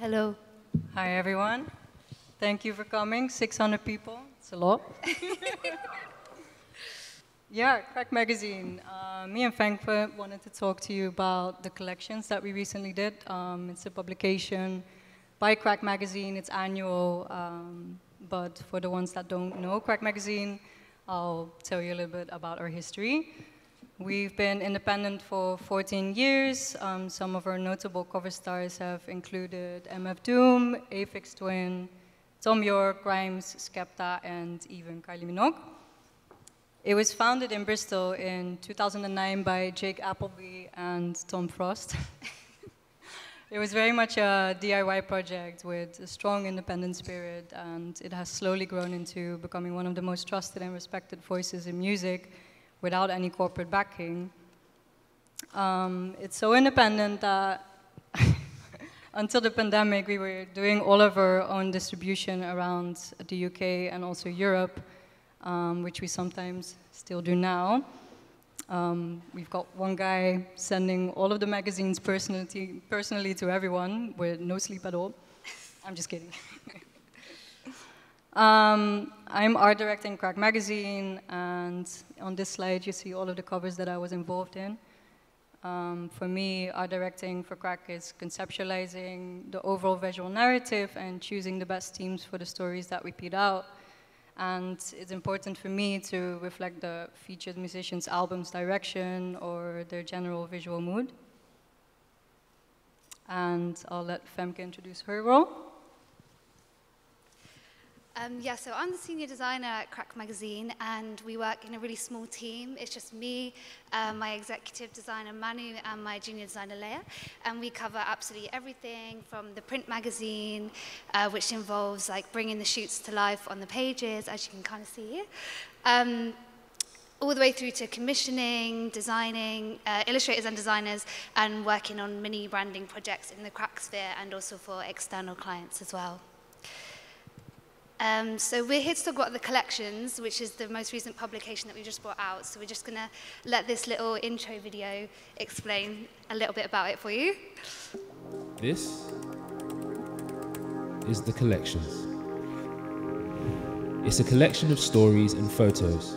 Hello. Hi, everyone. Thank you for coming. 600 people. It's a lot. yeah, Crack Magazine. Uh, me and Femke wanted to talk to you about the collections that we recently did. Um, it's a publication by Crack Magazine. It's annual. Um, but for the ones that don't know Crack Magazine, I'll tell you a little bit about our history. We've been independent for 14 years. Um, some of our notable cover stars have included MF Doom, Aphex Twin, Thom Yorke, Grimes, Skepta, and even Kylie Minogue. It was founded in Bristol in 2009 by Jake Applebee and Tom Frost. it was very much a DIY project with a strong independent spirit, and it has slowly grown into becoming one of the most trusted and respected voices in music without any corporate backing. Um, it's so independent that until the pandemic, we were doing all of our own distribution around the UK and also Europe, um, which we sometimes still do now. Um, we've got one guy sending all of the magazines personally, personally to everyone with no sleep at all. I'm just kidding. Um, I'm art directing Crack Magazine, and on this slide you see all of the covers that I was involved in. Um, for me, art directing for Crack is conceptualizing the overall visual narrative and choosing the best teams for the stories that we put out. And it's important for me to reflect the featured musicians' album's direction or their general visual mood. And I'll let Femke introduce her role. Um, yeah, so I'm the senior designer at Crack Magazine, and we work in a really small team. It's just me, uh, my executive designer Manu, and my junior designer Leia. And we cover absolutely everything from the print magazine, uh, which involves like bringing the shoots to life on the pages, as you can kind of see here. Um, all the way through to commissioning, designing, uh, illustrators and designers, and working on mini branding projects in the crack sphere and also for external clients as well. Um, so we're here to talk about the collections, which is the most recent publication that we just brought out. So we're just going to let this little intro video explain a little bit about it for you. This is the collections. It's a collection of stories and photos,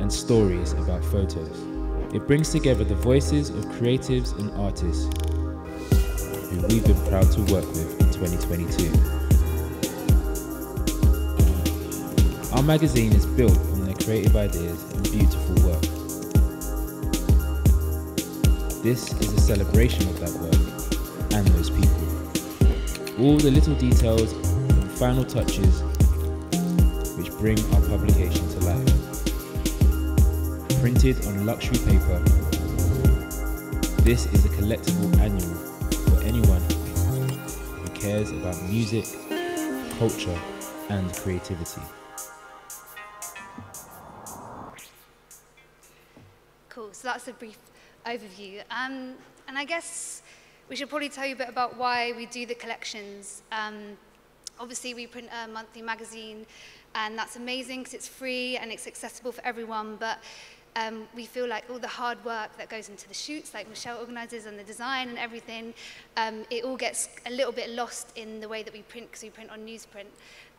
and stories about photos. It brings together the voices of creatives and artists who we've been proud to work with in 2022. Our magazine is built on their creative ideas and beautiful work. This is a celebration of that work and those people. All the little details and final touches which bring our publication to life. Printed on luxury paper, this is a collectible annual for anyone who cares about music, culture, and creativity. Cool, so that's a brief overview. Um, and I guess we should probably tell you a bit about why we do the collections. Um, obviously, we print a monthly magazine, and that's amazing because it's free and it's accessible for everyone, but um, we feel like all the hard work that goes into the shoots, like Michelle organizes and the design and everything, um, it all gets a little bit lost in the way that we print because we print on newsprint.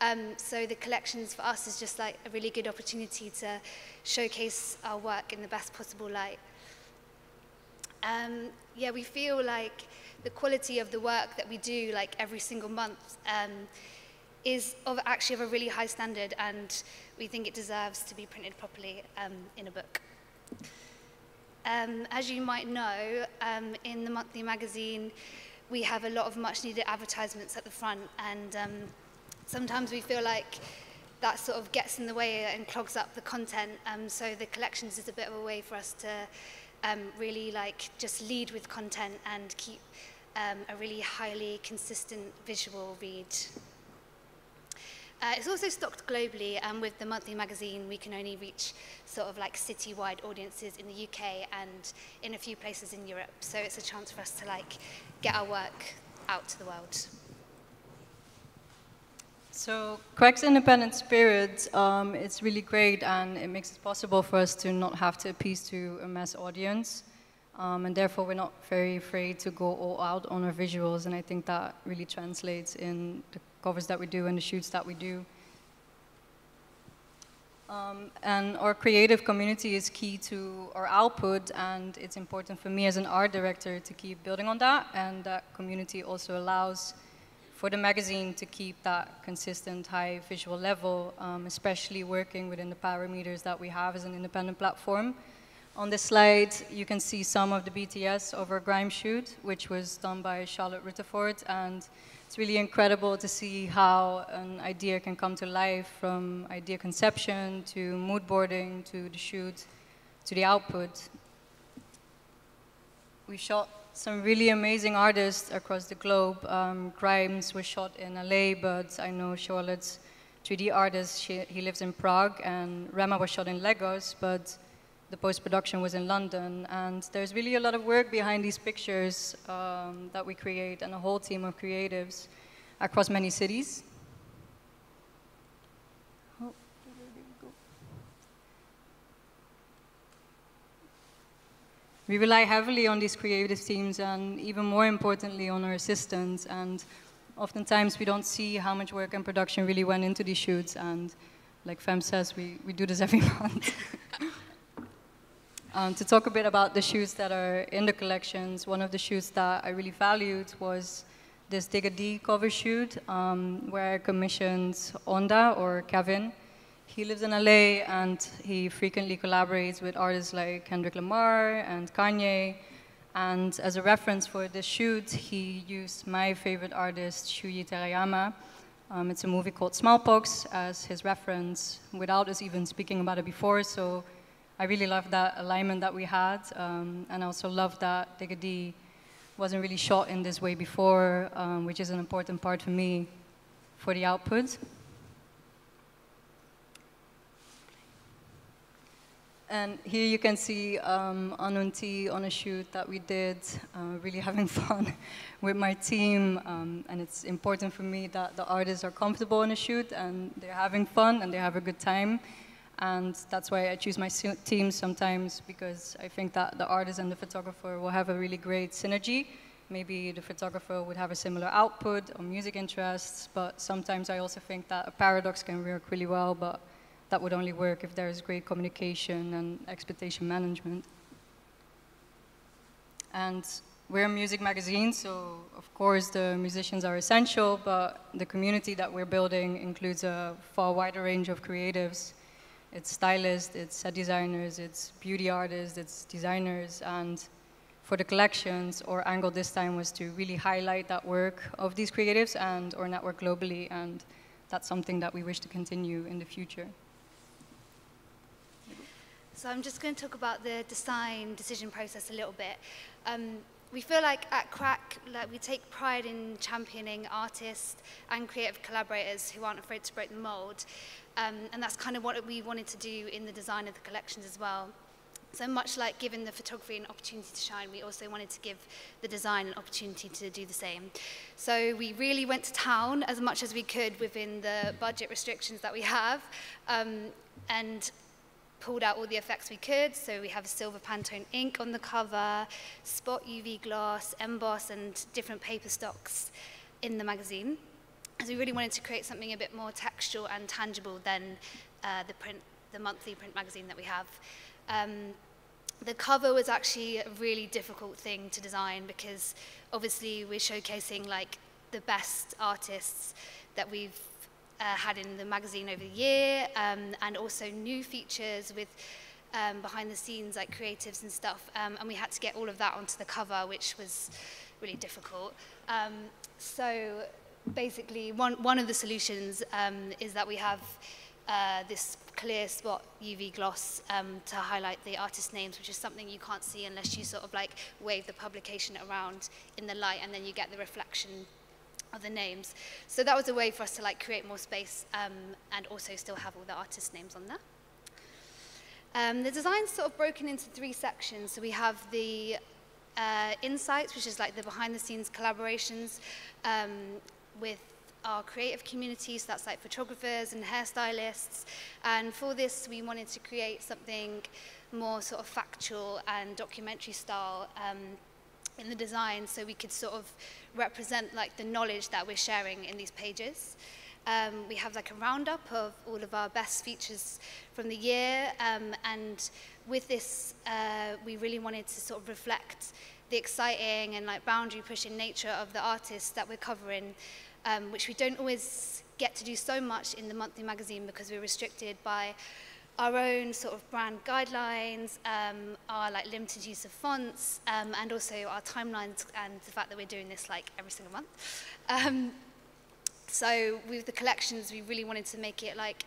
Um, so the collections for us is just like a really good opportunity to showcase our work in the best possible light. Um, yeah, we feel like the quality of the work that we do like every single month um, is of actually of a really high standard and we think it deserves to be printed properly um, in a book. Um, as you might know, um, in the monthly magazine, we have a lot of much needed advertisements at the front and um, sometimes we feel like that sort of gets in the way and clogs up the content. Um, so the collections is a bit of a way for us to um, really like just lead with content and keep um, a really highly consistent visual read. Uh, it's also stocked globally, and with the monthly magazine, we can only reach sort of like city-wide audiences in the UK and in a few places in Europe. So it's a chance for us to like get our work out to the world. So Crack's independent spirit, um, it's really great and it makes it possible for us to not have to appease to a mass audience. Um, and therefore, we're not very afraid to go all out on our visuals, and I think that really translates in the covers that we do and the shoots that we do. Um, and our creative community is key to our output, and it's important for me as an art director to keep building on that, and that community also allows for the magazine to keep that consistent high visual level, um, especially working within the parameters that we have as an independent platform. On this slide, you can see some of the BTS over grime shoot, which was done by Charlotte Rutherford, and it's really incredible to see how an idea can come to life from idea conception to mood boarding to the shoot to the output. We shot some really amazing artists across the globe. Um, Grimes was shot in LA, but I know Charlotte's 3D artist, she, he lives in Prague, and Rema was shot in Lagos, but the post-production was in London, and there's really a lot of work behind these pictures um, that we create, and a whole team of creatives across many cities. Oh, we rely heavily on these creative teams, and even more importantly, on our assistants. And oftentimes, we don't see how much work and production really went into these shoots. And like Fem says, we, we do this every month. Um, to talk a bit about the shoes that are in the collections, one of the shoes that I really valued was this Digga D cover shoot, um, where I commissioned Onda or Kevin. He lives in LA and he frequently collaborates with artists like Kendrick Lamar and Kanye. And as a reference for this shoot, he used my favorite artist, Shuji Terayama. Um, it's a movie called Smallpox as his reference, without us even speaking about it before. So I really love that alignment that we had, um, and I also love that Digga D wasn't really shot in this way before, um, which is an important part for me for the output. And here you can see um, Anunti on a shoot that we did, uh, really having fun with my team. Um, and it's important for me that the artists are comfortable on a shoot and they're having fun and they have a good time. And that's why I choose my team sometimes because I think that the artist and the photographer will have a really great synergy. Maybe the photographer would have a similar output or music interests, but sometimes I also think that a paradox can work really well, but that would only work if there is great communication and expectation management. And we're a music magazine, so of course the musicians are essential, but the community that we're building includes a far wider range of creatives it's stylists, it's set designers, it's beauty artists, it's designers, and for the collections, our angle this time was to really highlight that work of these creatives and our network globally, and that's something that we wish to continue in the future. So I'm just going to talk about the design decision process a little bit. Um, we feel like at Crack, like we take pride in championing artists and creative collaborators who aren't afraid to break the mold. Um, and that's kind of what we wanted to do in the design of the collections as well. So much like giving the photography an opportunity to shine, we also wanted to give the design an opportunity to do the same. So we really went to town as much as we could within the budget restrictions that we have um, and pulled out all the effects we could. So we have silver Pantone ink on the cover, spot UV gloss, emboss and different paper stocks in the magazine. So we really wanted to create something a bit more textual and tangible than uh, the print, the monthly print magazine that we have. Um, the cover was actually a really difficult thing to design because obviously we're showcasing like the best artists that we've uh, had in the magazine over the year um, and also new features with um, behind the scenes like creatives and stuff um, and we had to get all of that onto the cover which was really difficult. Um, so basically, one, one of the solutions um, is that we have uh, this clear spot UV gloss um, to highlight the artist names, which is something you can't see unless you sort of like wave the publication around in the light and then you get the reflection of the names. So that was a way for us to like create more space um, and also still have all the artist names on there. Um, the design's sort of broken into three sections. So we have the uh, insights, which is like the behind the scenes collaborations um, with our creative community, so that's like photographers and hairstylists. And for this, we wanted to create something more sort of factual and documentary style um, in the design so we could sort of represent like the knowledge that we're sharing in these pages. Um, we have like a roundup of all of our best features from the year um, and with this uh, we really wanted to sort of reflect the exciting and like boundary pushing nature of the artists that we're covering um, which we don't always get to do so much in the monthly magazine because we're restricted by our own sort of brand guidelines, um, our like limited use of fonts, um, and also our timelines and the fact that we're doing this like every single month. Um, so with the collections, we really wanted to make it like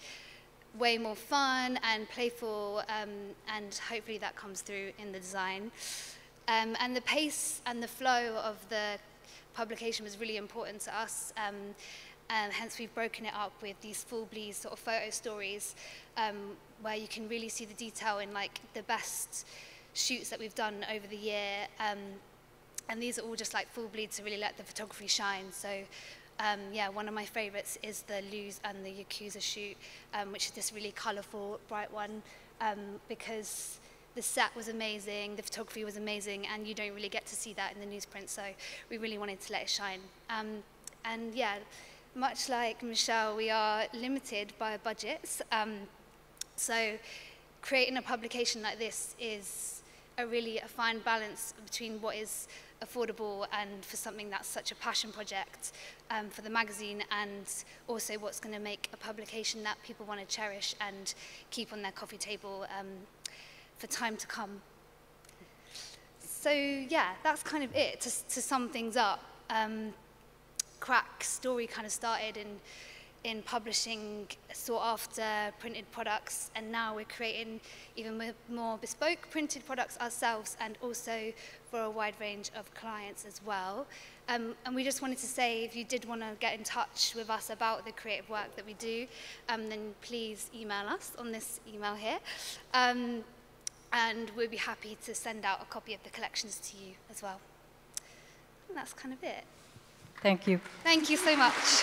way more fun and playful, um, and hopefully that comes through in the design. Um, and the pace and the flow of the publication was really important to us. Um, um, hence, we've broken it up with these full bleed sort of photo stories um, where you can really see the detail in like the best shoots that we've done over the year. Um, and these are all just like full bleed to really let the photography shine. So um, yeah, one of my favorites is the Lose and the Yakuza shoot, um, which is this really colorful bright one, um, because the set was amazing, the photography was amazing, and you don't really get to see that in the newsprint, so we really wanted to let it shine. Um, and yeah, much like Michelle, we are limited by budgets. Um, so creating a publication like this is a really a fine balance between what is affordable and for something that's such a passion project um, for the magazine and also what's going to make a publication that people want to cherish and keep on their coffee table um, for time to come. So yeah, that's kind of it to, to sum things up. Um, crack story kind of started in in publishing sought after printed products and now we're creating even more bespoke printed products ourselves and also for a wide range of clients as well. Um, and we just wanted to say if you did want to get in touch with us about the creative work that we do, um, then please email us on this email here. Um, and we'll be happy to send out a copy of the collections to you as well. And that's kind of it. Thank you. Thank you so much.